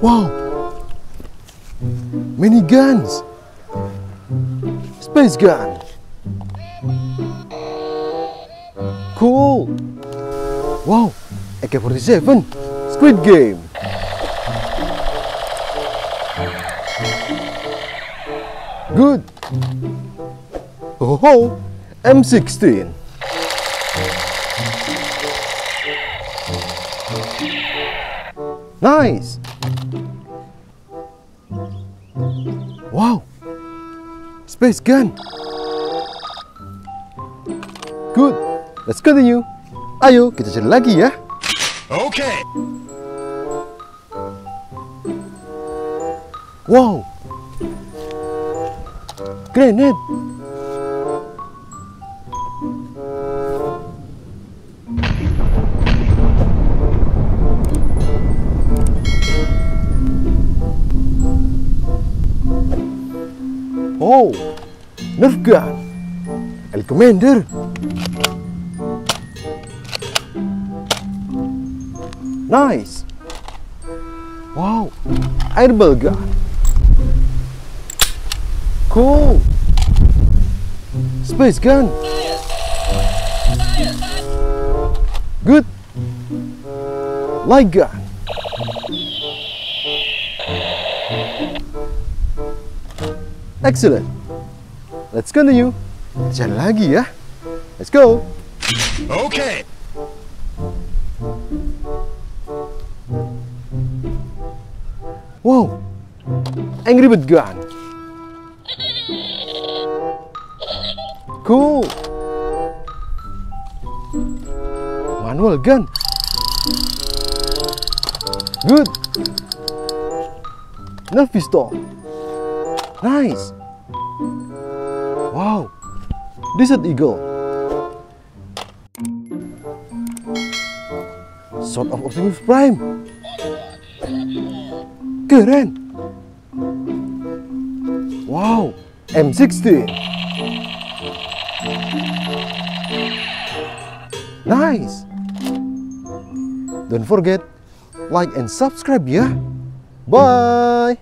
Wow! Many guns! Space gun! Cool! Wow! AK-47! Squid Game! Good! Oh ho! M16! Nice! Wow! Space gun! Good! Let's continue! Ayo, kita cari lagi ya! Okay. Wow! Grenade! Oh! Nerf gun! El Commander! Nice! Wow! Airball gun! Cool! Space gun! Good! Light gun! Excellent! Let's continue. Jangan lagi ya. Let's go. Okay. Wow! Angry Bird gun! Cool! Manual gun! Good! Nerf pistol! Nice! Wow! Desert Eagle! Sword of Optimus Prime! Keren! Wow! M16! Nice! Don't forget, like and subscribe ya! Bye!